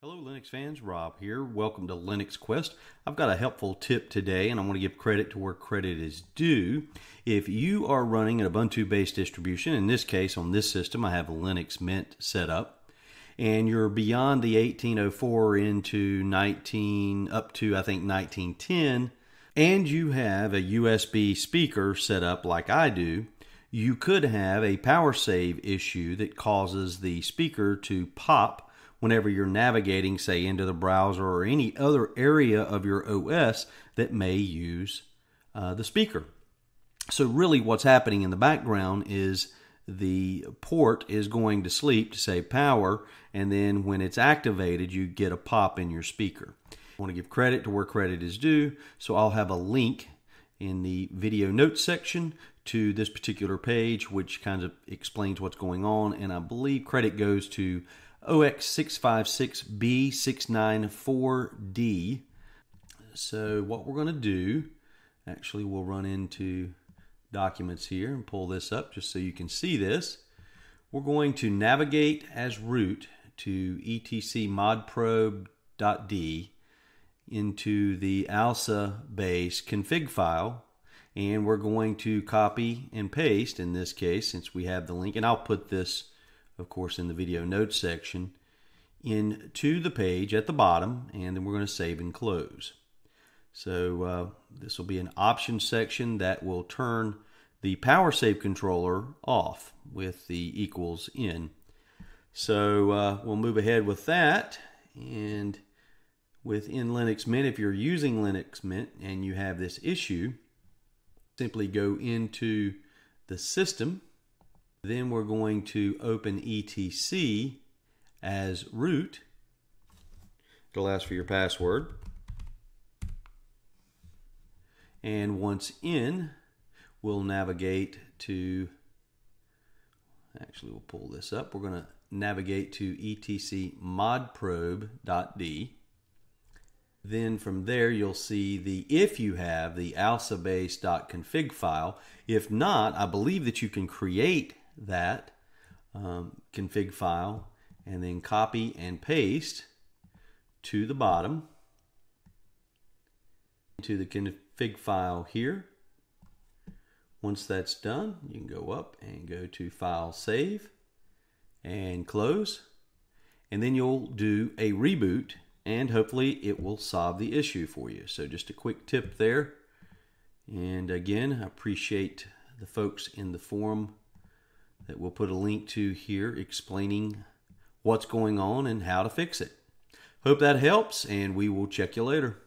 Hello, Linux fans. Rob here. Welcome to Linux Quest. I've got a helpful tip today, and I want to give credit to where credit is due. If you are running an Ubuntu based distribution, in this case, on this system, I have a Linux Mint set up, and you're beyond the 1804 into 19, up to I think 1910, and you have a USB speaker set up like I do, you could have a power save issue that causes the speaker to pop whenever you're navigating, say, into the browser or any other area of your OS that may use uh, the speaker. So, really, what's happening in the background is the port is going to sleep to save power, and then when it's activated, you get a pop in your speaker. I want to give credit to where credit is due, so I'll have a link in the video notes section to this particular page, which kind of explains what's going on, and I believe credit goes to OX656B694D. So what we're going to do, actually we'll run into documents here and pull this up just so you can see this. We're going to navigate as root to etc modprobe.d into the ALSA base config file and we're going to copy and paste in this case since we have the link and I'll put this of course, N the video notes section, into the page at the bottom, and then we're going to save and close. So uh, this will be an option section that will turn the power save controller off with the equals in. So uh, we'll move ahead with that. And within Linux Mint, if you're using Linux Mint and you have this issue, simply go into the system then we're going to open etc as root. It'll ask for your password. And once in, we'll navigate to, actually we'll pull this up. We're going to navigate to etc modprobe.d. Then from there, you'll see the if you have the alsabase.config file. If not, I believe that you can create that um, config file and then copy and paste to the bottom to the config file here. Once that's done, you can go up and go to File Save and Close. And then you'll do a reboot and hopefully it will solve the issue for you. So just a quick tip there. And again, I appreciate the folks in the forum that we'll put a link to here explaining what's going on and how to fix it. Hope that helps, and we will check you later.